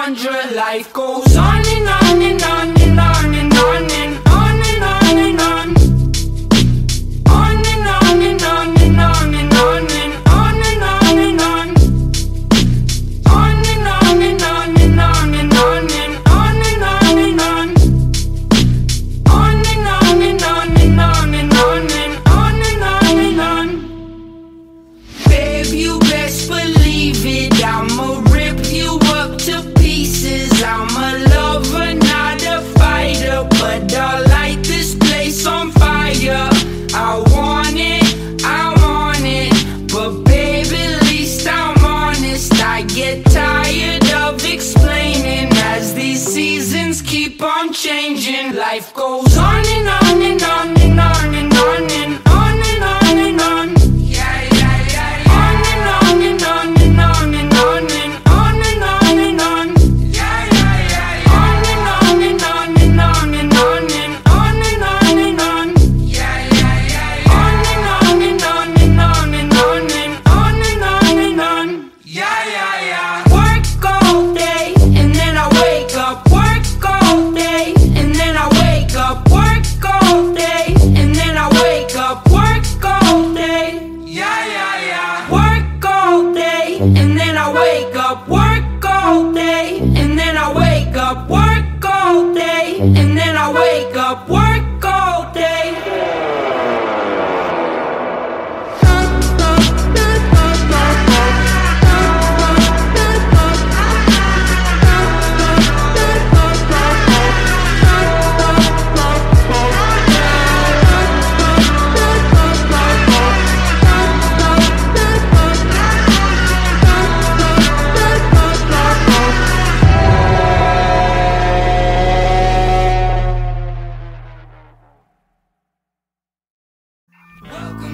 entendre, life goes on and on and on. life goes on and on and on.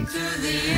To the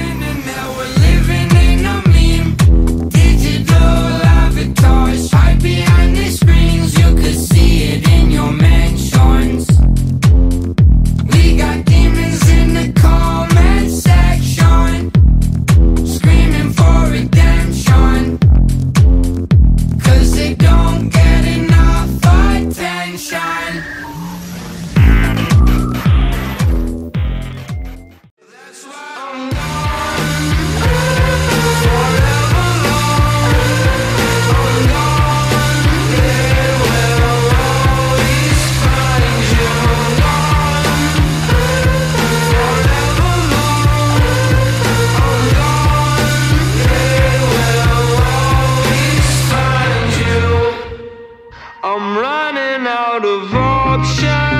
I'm running out of options.